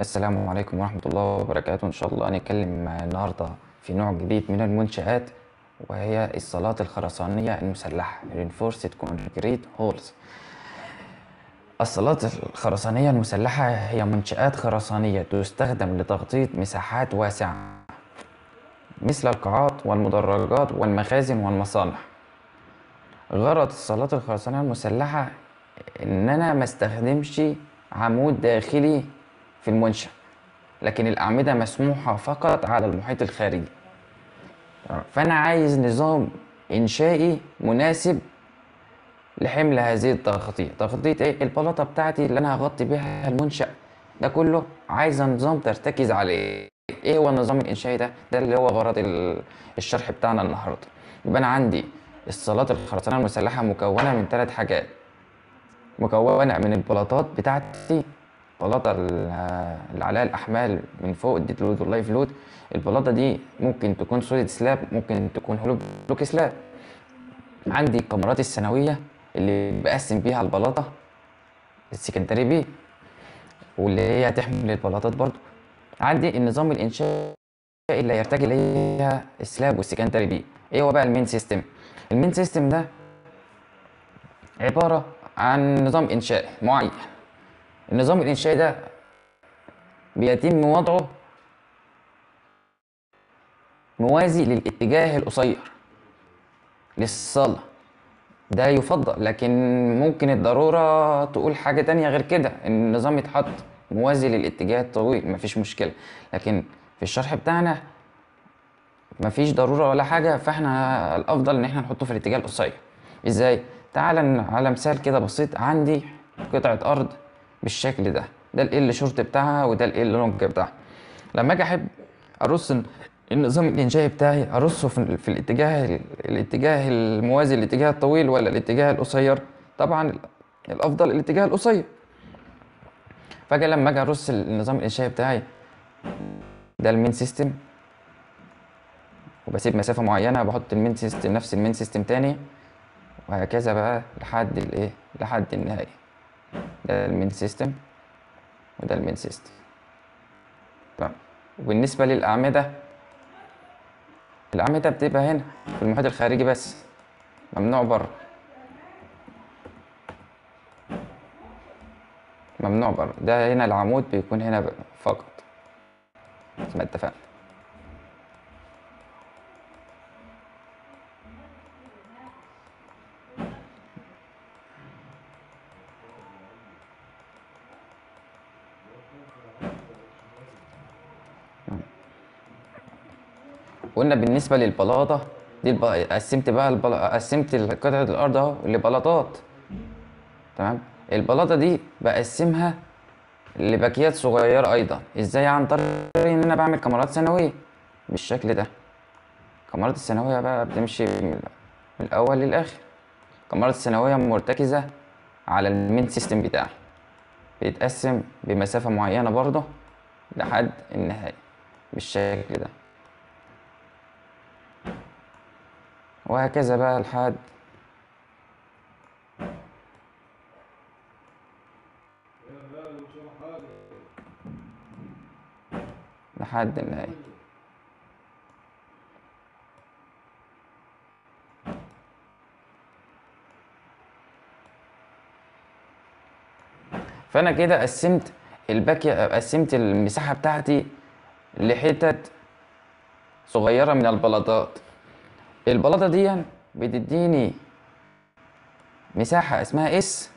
السلام عليكم ورحمة الله وبركاته. إن شاء الله هنتكلم النهاردة في نوع جديد من المنشآت وهي الصالات الخرسانية المسلحة Reinforced Concrete Halls. الصالات الخرسانية المسلحة هي منشآت خرسانية تستخدم لتغطية مساحات واسعة مثل القاعات والمدرجات والمخازن والمصانع. غرض الصالات الخرسانية المسلحة إن أنا ما استخدمش عمود داخلي في المنشأ لكن الأعمدة مسموحة فقط على المحيط الخارجي. فأنا عايز نظام إنشائي مناسب لحمل هذه التغطية. تغطية إيه؟ البلاطة بتاعتي اللي أنا هغطي بيها المنشأ. ده كله عايزة نظام ترتكز عليه. إيه هو النظام الإنشائي ده؟ ده اللي هو غرض ال- الشرح بتاعنا النهاردة. يبقى أنا عندي الصالات الخرسانية المسلحة مكونة من ثلاث حاجات. مكونة من البلاطات بتاعتي البلاطة ال- اللي عليها الأحمال من فوق ال dead load وال live load البلاطة دي ممكن تكون solid slab ممكن تكون hollow block slab. عندي الكمرات الثانوية اللي بقسم بيها البلاطة ال secondary beam واللي هي هتحمل البلاطات برضو. عندي النظام الإنشائي اللي هيرتكز عليها ال slab وال secondary beam إيه هو بقى ال main system؟ ال main system ده عبارة عن نظام إنشائي معين. النظام الإنشائي ده بيتم وضعه موازي للاتجاه القصير للصالة. ده يفضل لكن ممكن الضرورة تقول حاجة تانية غير كده. إن النظام يتحط موازي للاتجاه الطويل مفيش مشكلة. لكن في الشرح بتاعنا مفيش ضرورة ولا حاجة فإحنا الأفضل إن إحنا نحطه في الاتجاه القصير. إزاي؟ تعال على مثال كده بسيط. عندي قطعة أرض بالشكل ده. ده ال شورت بتاعها وده ال لونج بتاعها. لما أجي أحب أرص ال- النظام الانشائي بتاعي أرصه في, في الاتجاه الاتجاه الموازي للاتجاه الطويل ولا الاتجاه القصير؟ طبعا ال- الأفضل الاتجاه القصير. فأجي لما أجي أرص النظام الانشائي بتاعي ده ال main system. وبسيب مسافة معينة بحط ال main system نفس ال main system تاني وهكذا بقى لحد الإيه؟ لحد النهاية. ده ال main system وده ال main system. تمام وبالنسبة للأعمدة الأعمدة بتبقى هنا في المحيط الخارجي بس ممنوع بره. ممنوع بره ده هنا العمود بيكون هنا فقط زي ما اتفقنا. قلنا بالنسبة للبلاطة دي الب... قسمت بقى البل... قسمت قطعة الأرض أهو لبلاطات. تمام؟ البلاطة دي بقسمها لباكيات صغيرة أيضا. إزاي عن طريق إن أنا بعمل كمرات ثانوية بالشكل ده. الكمرات الثانوية بقى بتمشي من الأول للآخر. الكمرات الثانوية مرتكزة على ال main system بتاعي. بيتقسم بمسافة معينة برضه لحد النهاية. بالشكل ده. وهكذا بقى لحد لحد النهاية فأنا كده قسمت الباكية قسمت المساحة بتاعتي لحتت صغيرة من البلاطات. البلاطة دي بتديني مساحة اسمها اس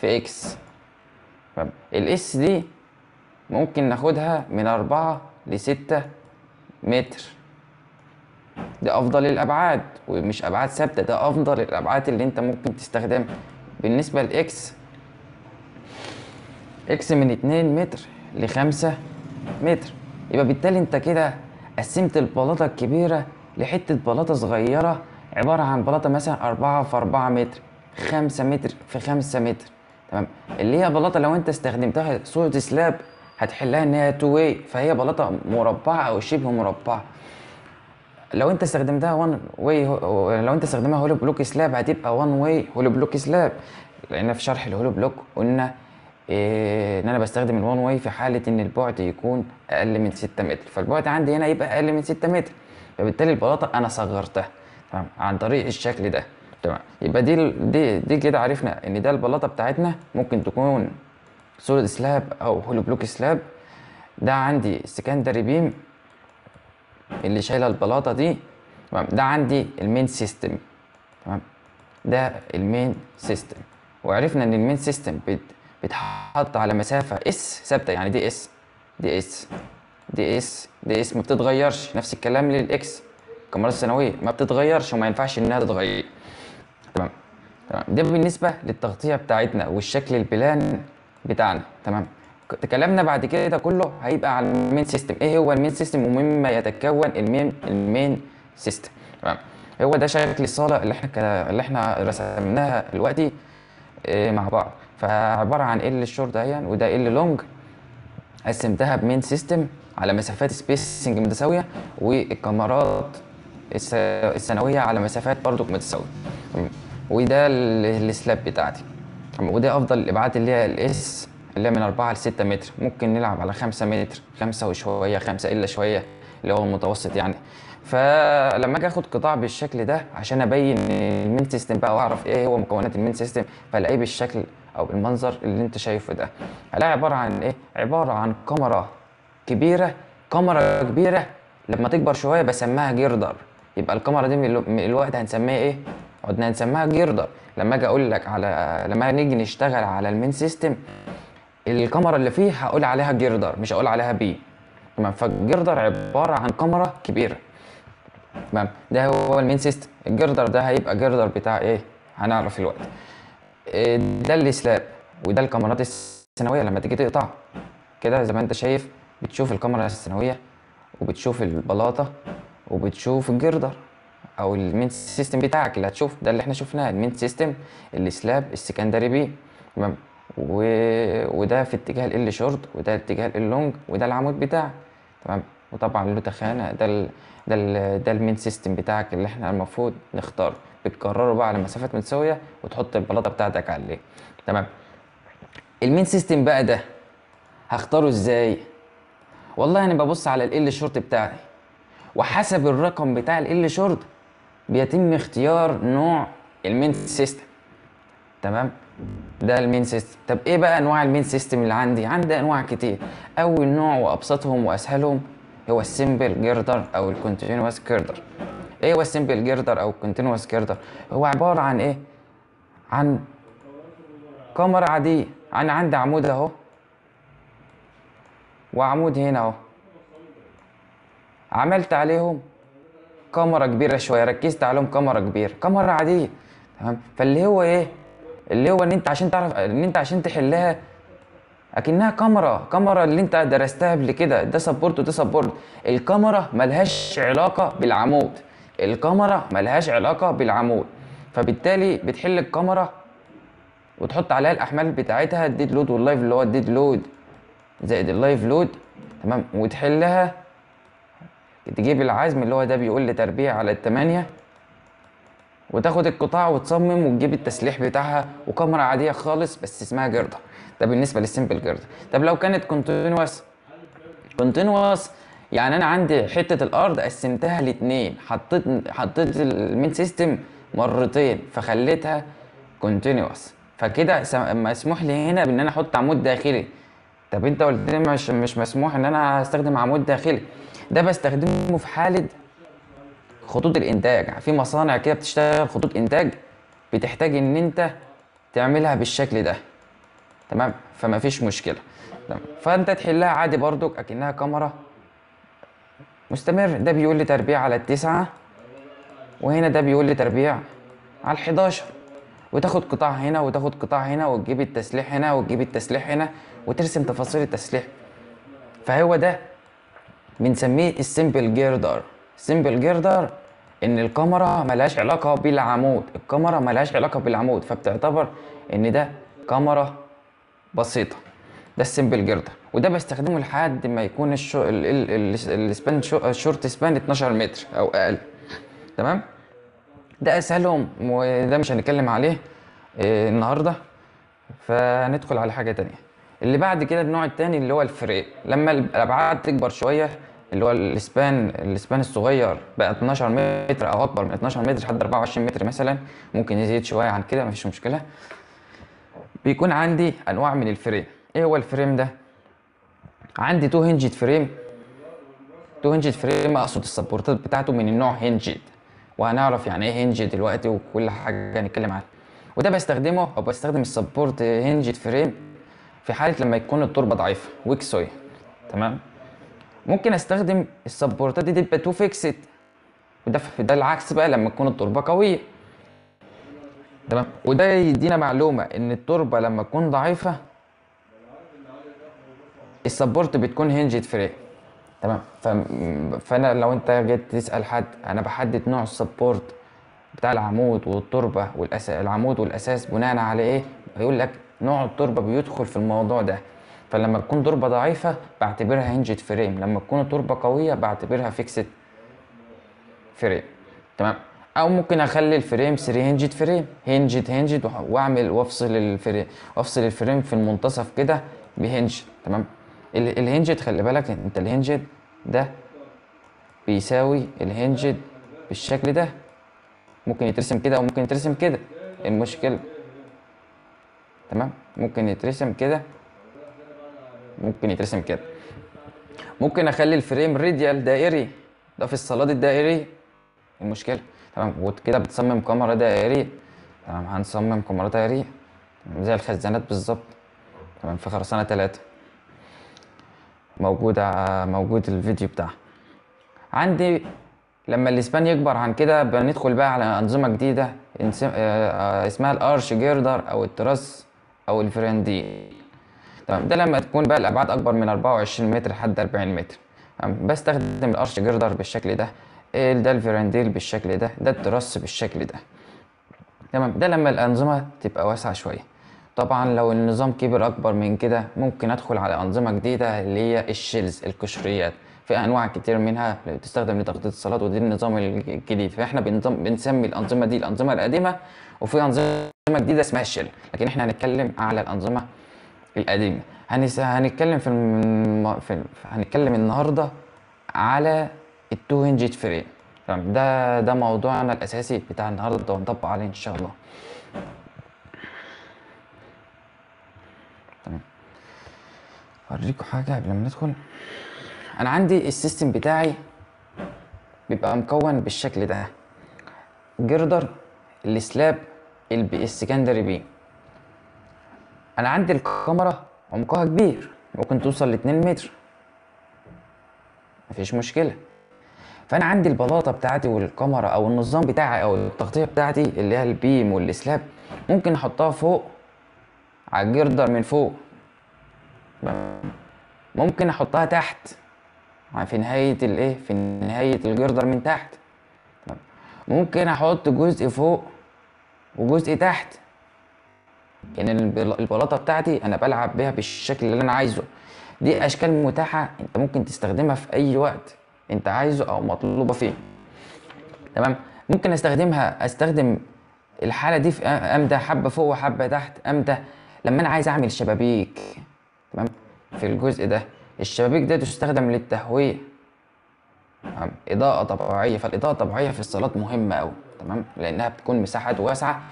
في إكس الاس دي ممكن ناخدها من أربعة لستة متر. ده أفضل الأبعاد ومش أبعاد ثابتة ده أفضل الأبعاد اللي أنت ممكن تستخدمها. بالنسبة ل X X من اتنين متر لخمسة متر. يبقى بالتالي أنت كده قسمت البلاطة الكبيرة لحتة بلاطة صغيرة عبارة عن بلاطة مثلا أربعة في أربعة متر خمسة متر في خمسة متر تمام؟ اللي هي بلاطة لو أنت استخدمتها solid slab هتحلها إن هي two way فهي بلاطة مربعة أو شبه مربعة. لو أنت استخدمتها one way لو أنت استخدمها hollow block slab هتبقى one way hollow block slab. لأن في شرح ال hollow block قلنا إيه إن أنا بستخدم ال one way في حالة إن البعد يكون أقل من 6 متر فالبعد عندي هنا يبقى أقل من 6 متر. فبالتالي البلاطة أنا صغرتها تمام؟ عن طريق الشكل ده تمام؟ يبقى دي دي دي كده عرفنا إن ده البلاطة بتاعتنا ممكن تكون solid slab أو hollow block slab. ده عندي secondary beam اللي شايلة البلاطة دي تمام؟ ده عندي ال main system تمام؟ ده ال main system وعرفنا إن ال main system بت بتحط على مسافة S ثابتة يعني دي S دي S دي S دي S ما بتتغيرش. نفس الكلام لل X. الكاميرات الثانوية ما بتتغيرش وما ينفعش إنها تتغير. تمام. تمام. ده بالنسبة للتغطية بتاعتنا والشكل ال plan بتاعنا. تمام. كلامنا بعد كده كله هيبقى على ال main system. إيه هو ال main system؟ ومما يتكون ال main ال main system. تمام. هو ده شكل الصالة اللي إحنا اللي إحنا رسمناها دلوقتي إيه مع بعض. فعبارة عن ال شورت اهي وده ال long قسمتها ب main system؟ على مسافات spacing متساوية والكاميرات الثانويه على مسافات برضو متساوية. وده ال- slab بتاعتي. وده أفضل الابعاد اللي هي ال S اللي هي من 4 ل 6 متر ممكن نلعب على 5 متر 5 وشوية 5 إلا شوية اللي هو المتوسط يعني فلما أجي آخد قطاع بالشكل ده عشان أبين ال main system بقى وأعرف إيه هو مكونات ال main system فألاقيه بالشكل أو بالمنظر اللي أنت شايفه ده هلاقي عبارة عن إيه عبارة عن كاميرا كبيرة كاميرا كبيرة لما تكبر شوية بسميها girder يبقى الكاميرا دي من الو- من الوقت هنسميها إيه؟ عدنا هنسميها girder لما أجي أقول لك على لما نيجي نشتغل على ال main system الكاميرا اللي فيه هقول عليها girder مش هقول عليها beam. تمام؟ فال girder عبارة عن كاميرا كبيرة. تمام؟ ده هو ال main system. ال girder ده هيبقى girder بتاع إيه؟ هنعرف الوقت. إيه ده ال slab وده الكاميرات الثانويه لما تيجي تقطع. كده زي ما أنت شايف بتشوف الكاميرا الثانوية وبتشوف البلاطة وبتشوف ال girder أو ال main system بتاعك اللي هتشوف. ده اللي إحنا شفناه ال main system ال slab ال secondary beam تمام؟ و... وده في اتجاه ال شورت وده اتجاه ال long وده العمود بتاعك تمام؟ وطبعا له تخانة. ده ال... ده ال... ده ال main system بتاعك اللي إحنا المفروض نختاره بتكرره بقى على مسافات متساويه وتحط البلاطة بتاعتك عليه. تمام؟ ال main system بقى ده هختاره إزاي؟ والله أنا ببص على ال شورت بتاعي وحسب الرقم بتاع ال شورت بيتم اختيار نوع ال main system تمام؟ ده ال main system طب إيه بقى أنواع ال main system اللي عندي؟ عندي أنواع كتير. أول نوع وأبسطهم وأسهلهم هو ال simple girder أو ال continuous girder إيه هو ال simple girder أو ال continuous girder هو عبارة عن إيه؟ عن كاميرا عادية. أنا عندي عمود أهو. وعمود هنا اهو. عملت عليهم كاميرا كبيرة شوية ركزت عليهم كاميرا كبيرة كاميرا عادية تمام؟ فاللي هو إيه؟ اللي هو ان انت عشان تعرف ان انت عشان تحلها اكنها كاميرا كاميرا اللي انت درستها قبل كده ده support وده support الكاميرا ملهاش علاقة بالعمود. الكاميرا ملهاش علاقة بالعمود. فبالتالي بتحل الكاميرا وتحط عليها الأحمال بتاعتها ال dead load وال live اللي هو ال dead load زائد ال live load تمام؟ وتحلها. تجيب العزم اللي هو ده ب WL تربيع على التمانية. وتاخد القطاع وتصمم وتجيب التسليح بتاعها وكاميرا عادية خالص بس اسمها girder ده بالنسبة لل simple girder طب لو كانت continuous continuous يعني أنا عندي حتة الأرض قسمتها لاتنين. حطيت حطيت ال main system مرتين فخليتها continuous فكده سم- مسموح لي هنا بإن أنا أحط عمود داخلي. طب انت قلت لي مش مش مسموح ان أنا استخدم عمود داخلي. ده بستخدمه في حالة خطوط الإنتاج. في مصانع كده بتشتغل خطوط إنتاج بتحتاج إن أنت تعملها بالشكل ده. تمام؟ فما فيش مشكلة. تمام؟ فأنت تحلها عادي برضك أكنها كاميرا مستمر ده بيقول لي تربيع على التسعة وهنا ده بيقول لي تربيع على الحداشر. وتاخد قطاع هنا وتاخد قطاع هنا وتجيب التسليح هنا وتجيب التسليح هنا. وترسم تفاصيل التسليح. فهو ده بنسميه ال simple girder simple girder إن الكمرة ملهاش علاقة بالعمود. الكمرة ملهاش علاقة بالعمود فبتعتبر إن ده كمرة بسيطة. ده ال simple girder وده بستخدمه لحد ما يكون الشو... ال... ال... ال... ال span شو... ال short span 12 متر أو أقل. تمام؟ ده أسهلهم وده مش هنتكلم عليه آه، النهارده. فندخل على حاجة تانية. اللي بعد كده النوع التاني اللي هو ال frame لما الأبعاد تكبر شوية اللي هو ال span ال span الصغير بقى 12 متر أو أكبر من 12 متر لحد 24 متر مثلا ممكن يزيد شوية عن كده مفيش مشكلة. بيكون عندي أنواع من ال frame إيه هو ال frame ده؟ عندي two hinged frame two hinged frame أقصد ال support ات بتاعته من النوع hinged وهنعرف يعني إيه hinge دلوقتي وكل حاجة هنتكلم عنها. وده بستخدمه أو بستخدم ال support hinge frame في حالة لما يكون التربة ضعيفة weak soil تمام؟ ممكن أستخدم ال support ات دي تبقى two fixed وده ده العكس بقى لما تكون التربة قوية. تمام؟ وده يدينا معلومة إن التربة لما تكون ضعيفة ال support بتكون hinged frame تمام؟ ف... فأنا لو أنت جيت تسأل حد أنا بحدد نوع ال support بتاع العمود والتربة والأس... العمود والأساس بناء على إيه؟ هيقول لك نوع التربة بيدخل في الموضوع ده. فلما تكون تربة ضعيفة بعتبرها hinged frame لما تكون التربة قوية بعتبرها fixed frame تمام؟ أو ممكن أخلي ال frame 3 hinged frame hinged hinged وأعمل وأفصل ال frame وافصل ال frame في المنتصف كده ب hinge تمام؟ ال hinged خلي بالك أنت ال hinged ده بيساوي ال hinged بالشكل ده. ممكن يترسم كده أو ممكن يترسم كده. مش مشكلة؟ تمام؟ ممكن يترسم كده. ممكن يترسم كده. ممكن أخلي ال frame radial دائري. ده في الصالات الدائرية. مش مشكلة؟ تمام؟ وكده بتصمم كمرة دائرية تمام؟ هنصمم كمرة دائرية زي الخزانات بالظبط. تمام؟ في خرسانة تلاتة. موجودة موجود الفيديو بتاعها. عندي لما ال span يكبر عن كده بندخل بقى على أنظمة جديدة. اسمها ال arch girder أو ال truss أو ال vierendeel تمام ده لما تكون بقى الأبعاد أكبر من 24 متر لحد 40 متر. بستخدم ال arch girder بالشكل ده ده ال vierendeel بالشكل ده ده ال truss بالشكل ده. تمام ده لما الأنظمة تبقى واسعة شوية. طبعا لو النظام كبر أكبر من كده ممكن أدخل على أنظمة جديدة اللي هي ال shells القشريات. في أنواع كتير منها بتستخدم لتغطيه الصالات ودي النظام الجديد. فإحنا بنسمي الأنظمة دي الأنظمة القديمة وفي انظمه جديدة اسمها ال shell لكن إحنا هنتكلم على الأنظمة القديمة. هنس... هنتكلم في, الم... في هنتكلم النهارده على ال two hinged frame تمام؟ ده ده موضوعنا الأساسي بتاع النهارده ونطبق عليه إن شاء الله. تمام؟ اوريكم حاجة قبل ما ندخل. أنا عندي ال system بتاعي بيبقى مكون بالشكل ده. girder ال slab ال secondary beam أنا عندي الكمرة عمقها كبير ممكن توصل ل 2 متر. مفيش مشكلة. فأنا عندي البلاطة بتاعتي والكمرة أو النظام بتاعي أو التغطية بتاعتي اللي هي ال beam وال slab ممكن أحطها فوق على ال girder من فوق. ممكن أحطها تحت في نهاية الايه في نهاية الجردر من تحت. ممكن أحط جزء فوق. وجزء تحت. يعني البلاطة بتاعتي أنا بلعب بيها بالشكل اللي أنا عايزه. دي أشكال متاحة أنت ممكن تستخدمها في أي وقت أنت عايزه أو مطلوبة فيه. تمام؟ ممكن أستخدمها أستخدم الحالة دي في إمتى حبة فوق وحبة تحت إمتى لما أنا عايز أعمل شبابيك. تمام؟ في الجزء ده. الشبابيك ده تستخدم للتهوية. إضاءة طبيعية. فالإضاءة الطبيعية في الصالات مهمة أوي. تمام؟ لأنها بتكون مساحات واسعة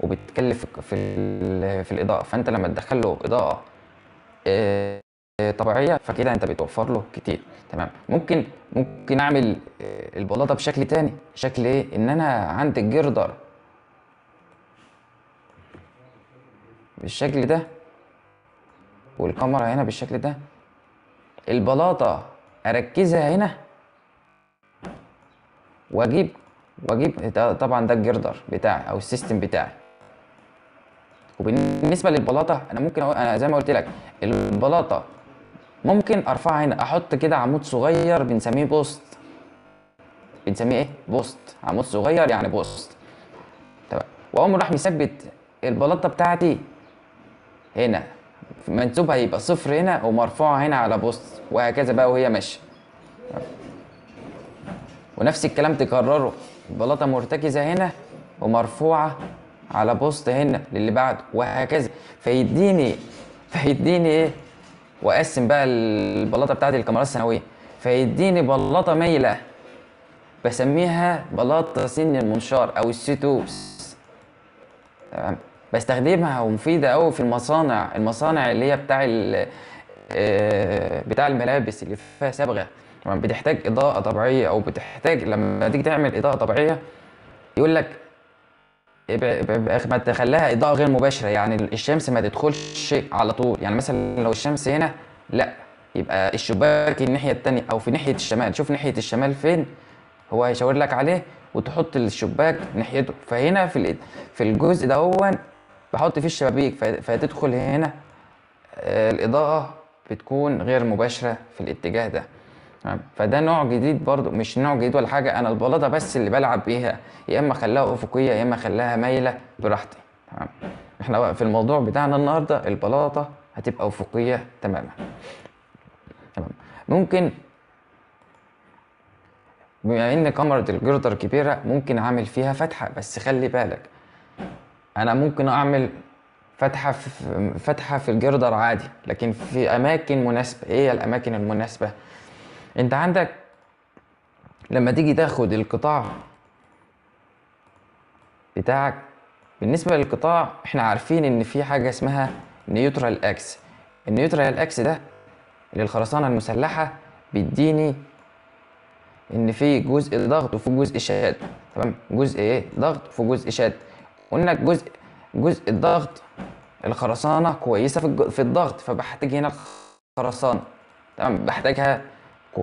وبتكلف في في الإضاءة. فأنت لما تدخل له إضاءة طبيعية فكده أنت بتوفر له كتير. تمام؟ ممكن ممكن أعمل البلاطة بشكل تاني. شكل إيه؟ إن أنا عندي الجردر بالشكل ده والكمرة هنا بالشكل ده. البلاطة أركزها هنا وأجيب واجيب طبعا ده ال girder بتاعي أو ال system بتاعي. وبالنسبة للبلاطة أنا ممكن أنا زي ما قلت لك البلاطة ممكن أرفعها هنا أحط كده عمود صغير بنسميه post. بنسميه إيه؟ post. عمود صغير يعني post. تمام. واقوم راح مثبت البلاطة بتاعتي هنا. منسوبها يبقى صفر هنا ومرفوعة هنا على post وهكذا بقى وهي ماشية. ونفس الكلام تكرره. البلاطه مرتكزة هنا ومرفوعة على post هنا للي بعده وهكذا. فيديني فيديني إيه؟ وأقسم بقى البلاطة بتاعتي الكمرات الثانوية. فيديني بلاطة مايلة بسميها بلاطة سن المنشار أو السيتوس. تمام؟ بستخدمها ومفيدة قوي في المصانع المصانع اللي هي بتاع آه، بتاع الملابس اللي فيها صبغه تمام بتحتاج إضاءة طبيعية أو بتحتاج لما تيجي تعمل إضاءة طبيعية يقول لك ما تخليها إضاءة غير مباشرة يعني الشمس ما تدخلش على طول يعني مثلا لو الشمس هنا لا يبقى الشباك الناحية التانية أو في ناحية الشمال شوف ناحية الشمال فين هو هيشاور لك عليه وتحط الشباك ناحيته فهنا في في الجزء ده هو بحط فيه الشبابيك فتدخل هنا آه، الإضاءة بتكون غير مباشرة في الاتجاه ده. فده نوع جديد برضو مش نوع جديد ولا حاجة أنا البلاطة بس اللي بلعب بيها يا إما اخليها أفقية يا إما اخليها مايلة براحتي. تمام. إحنا بقى في الموضوع بتاعنا النهارده البلاطة هتبقى أفقية تماما. تمام. ممكن بما إن كاميرا الجردر كبيرة ممكن أعمل فيها فتحة بس خلي بالك أنا ممكن أعمل فتحة في فتحة في الجردر عادي لكن في أماكن مناسبة. إيه الأماكن المناسبة؟ انت عندك لما تيجي تاخد القطاع بتاعك بالنسبة للقطاع إحنا عارفين ان في حاجة اسمها neutral axis ال neutral axis ده للخرسانه المسلحة بيديني ان في جزء ضغط وفي جزء شد. تمام؟ جزء إيه؟ ضغط وفي جزء شد. قلنا جزء جزء الضغط الخرسانة كويسة في الضغط فبحتاج هنا الخرسانه تمام؟ بحتاجها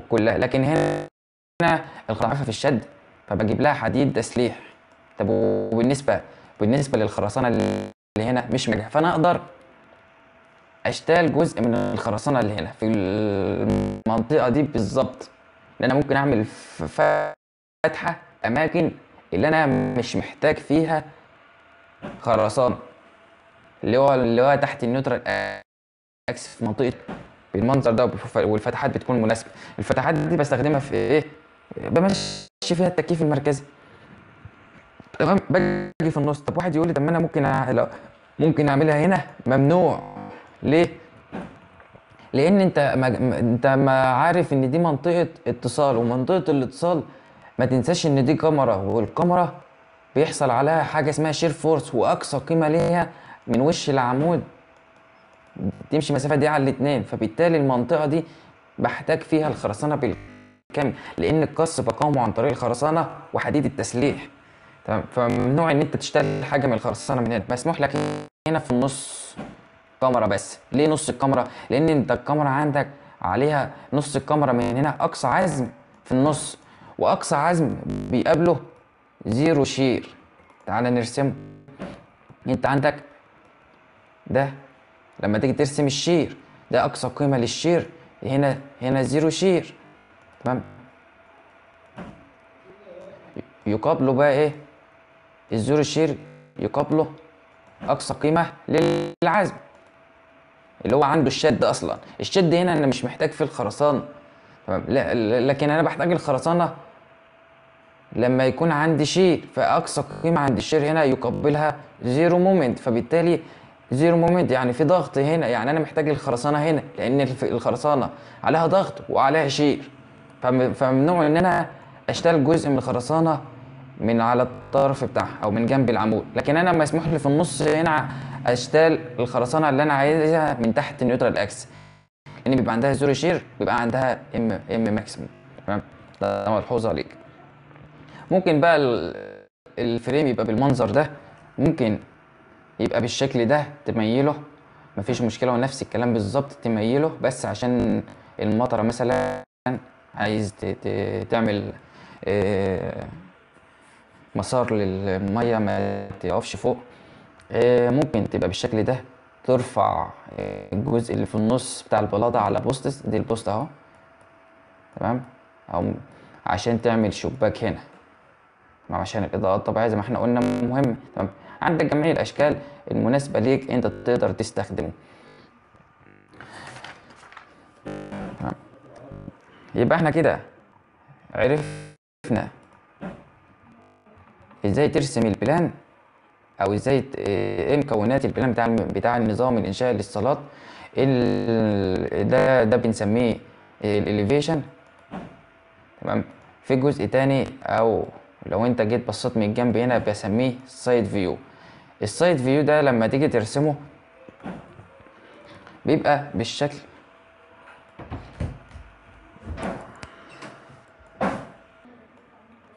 كلها لكن هنا الخرسانه في الشد فبجيب لها حديد تسليح. طب وبالنسبه بالنسبة للخرسانة اللي هنا مش مجهدة فأنا أقدر أشيل جزء من الخرسانة اللي هنا في المنطقة دي بالظبط ان أنا ممكن أعمل فتحه أماكن اللي أنا مش محتاج فيها خرسانة اللي هو اللي هو تحت ال neutral axis في منطقة بالمنظر ده والفتحات بتكون مناسبة. الفتحات دي بستخدمها في إيه؟ بمشي فيها التكييف المركزي. تمام باجي في النص. طب واحد يقول لي طب ما أنا ممكن. لا، ممكن أعملها هنا؟ ممنوع. ليه؟ لأن أنت ما أنت ما عارف إن دي منطقة اتصال ومنطقة الاتصال ما تنساش إن دي كمرة والكمرة بيحصل عليها حاجة اسمها shear force وأقصى قيمة ليها من وش العمود. تمشي المسافه دي على الاثنين فبالتالي المنطقة دي بحتاج فيها الخرسانة بالكامل لأن القص بقاومه عن طريق الخرسانة وحديد التسليح. تمام؟ فممنوع إن أنت تشيل حاجة من الخرسانة من هنا مسموح لك هنا في النص كمرة بس. ليه نص الكمرة؟ لأن أنت الكمرة عندك عليها نص الكمرة من هنا أقصى عزم في النص وأقصى عزم بيقابله zero shear. تعال نرسمه. أنت عندك ده. لما تيجي ترسم ال shear ده أقصى قيمة لل shear. هنا هنا zero shear. تمام؟ يقابله بقى إيه؟ ال zero shear يقابله أقصى قيمة للعزم اللي هو عنده الشد أصلا. الشد هنا أنا مش محتاج فيه الخرسانة. تمام؟ لكن أنا بحتاج الخرسانة لما يكون عندي shear فأقصى قيمة عند ال shear هنا يقابلها zero moment. فبالتالي zero moment يعني في ضغط هنا يعني أنا محتاج الخرسانه هنا لأن الخرسانة عليها ضغط وعليها shear فم- فممنوع إن أنا أشيل جزء من الخرسانة من على الطرف بتاعها أو من جنب العمود. لكن أنا مسموح لي في النص هنا أشيل الخرسانة اللي أنا عايزها من تحت ال neutral axis لأن بيبقى عندها zero shear بيبقى عندها M M maximum تمام؟ ده ملحوظة ليك ممكن بقى ال- ال frame يبقى بالمنظر ده. ممكن يبقى بالشكل ده تميله. مفيش مشكلة ونفس الكلام بالظبط تميله بس عشان المطرة مثلا عايز تعمل آه، مسار للمية ما تقفش فوق. آه، ممكن تبقى بالشكل ده ترفع آه، الجزء اللي في النص بتاع البلاطة على posts. دي ال post أهو. تمام؟ أو عشان تعمل شباك هنا. عشان الاضاءه الطبيعية زي ما إحنا قلنا مهم. تمام. عندك جميع الأشكال المناسبة ليك أنت تقدر تستخدمه. يبقى إحنا كده عرفنا إزاي ترسم البلان أو إزاي ت- إيه مكونات البلان بتاع بتاع النظام الانشائي للصالات. ال- ده ده بنسميه ال elevation تمام. في جزء تاني أو لو انت جيت بصيت من الجنب هنا بسميه side view ال side view ده لما تيجي ترسمه بيبقى بالشكل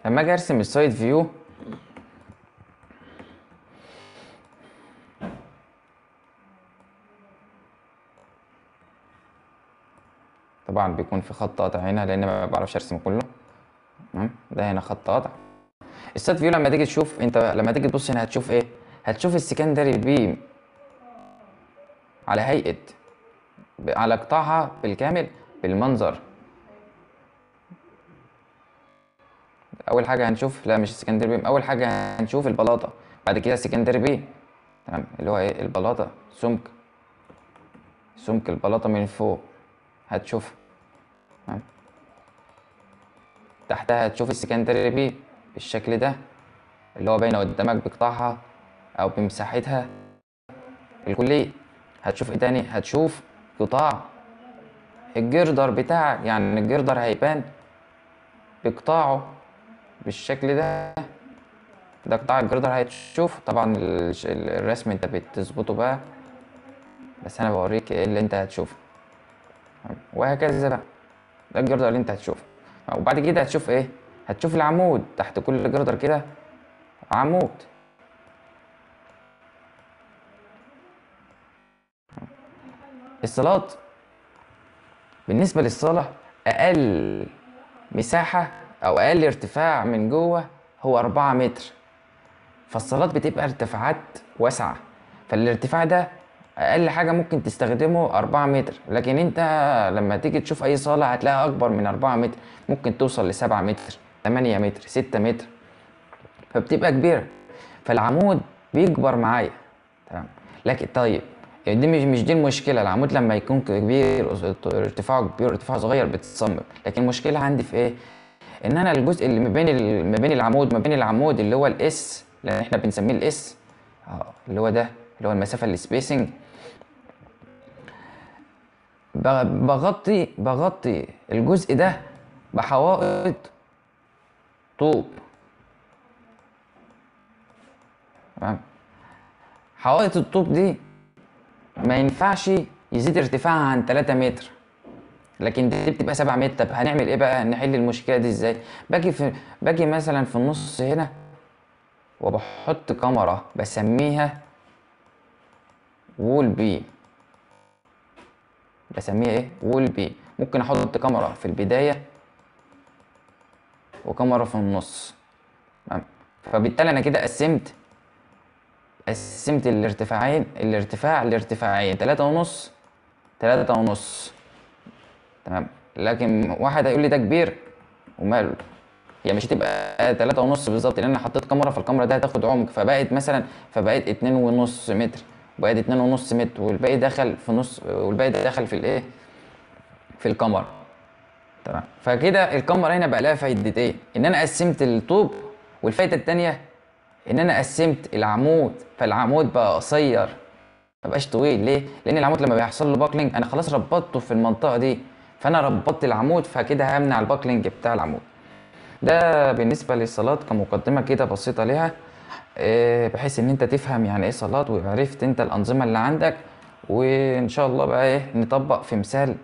لما أجي ارسم ال side view طبعا بيكون في خط قاطع هنا لأن ما بعرفش أرسم كله. تمام؟ ده هنا خط قاطع. ال side view لما تيجي تشوف انت لما تيجي تبص هنا هتشوف إيه؟ هتشوف ال secondary beam على هيئة على قطاعها بالكامل بالمنظر. أول حاجة هنشوف لا مش ال secondary beam أول حاجة هنشوف البلاطة. بعد كده ال secondary beam تمام اللي هو إيه؟ البلاطة سمك. سمك البلاطة من فوق. هتشوف تحتها هتشوف السكندري بيم بالشكل ده اللي هو باينة قدامك بقطاعها أو بمساحتها الكلية. هتشوف إيه تاني؟ هتشوف قطاع. الجردر بتاعك يعني الجردر هيبان بقطاعه بالشكل ده. ده قطاع الجردر هتشوف طبعا ال- ال- الرسم أنت بتظبطه بقى. بس أنا بوريك إيه اللي أنت هتشوفه. وهكذا بقى. ده الجردر اللي أنت هتشوفه. وبعد كده هتشوف إيه؟ هتشوف العمود تحت كل جردر كده. عمود. الصالات. بالنسبة للصالة أقل مساحة أو أقل ارتفاع من جوه هو أربعة متر. فالصالات بتبقى ارتفاعات واسعة. فالارتفاع ده أقل حاجة ممكن تستخدمه أربعة متر. لكن أنت لما تيجي تشوف أي صالة هتلاقيها أكبر من أربعة متر. ممكن توصل لسبعة متر. تمانية متر ستة متر. فبتبقى كبيرة. فالعمود بيكبر معايا. تمام. لكن طيب دي مش مش دي المشكلة. العمود لما يكون كبير ارتفاعه كبير ارتفاعه صغير بتصمم. لكن المشكلة عندي في إيه؟ إن أنا الجزء اللي ما بين ما بين العمود ما بين العمود اللي هو ال S اللي إحنا بنسميه ال S آه اللي هو ده اللي هو المسافة ال spacing بغطي بغطي الجزء ده بحوائط طوب. تمام. حوائط الطوب دي ما ينفعش يزيد ارتفاعها عن 3 متر لكن دي بتبقى 7 متر. طب هنعمل إيه بقى؟ نحل المشكلة دي إزاي؟ باجي في باجي مثلا في النص هنا وبحط كمرة بسميها wall beam. بسميها إيه؟ wall beam. ممكن أحط كمرة في البداية وكمرة في النص. فبالتالي أنا كده قسمت قسمت الارتفاعين الارتفاع لارتفاعين تلاتة ونص تلاتة ونص. تمام. لكن واحد هيقول لي ده كبير وماله. هي مش هتبقى تلاتة ونص بالظبط لأن أنا حطيت كاميرا فالكاميرا دي هتاخد عمق. فبقت مثلا فبقت اتنين ونص متر. بقت اتنين ونص متر والباقي دخل في نص والباقي دخل في الإيه؟ في الكاميرا. تمام. فكده الكمرة هنا بقى لها فايدتين. إن أنا قسمت الطوب والفايدة التانية إن أنا قسمت العمود فالعمود بقى قصير ما بقاش طويل. ليه؟ لأن العمود لما بيحصل له buckling أنا خلاص ربطته في المنطقة دي فأنا ربطت العمود فكده همنع ال buckling بتاع العمود. ده بالنسبة للصالات كمقدمة كده بسيطة ليها آه، بحيث إن أنت تفهم يعني إيه صالات وعرفت أنت الأنظمة اللي عندك وإن شاء الله بقى إيه نطبق في مثال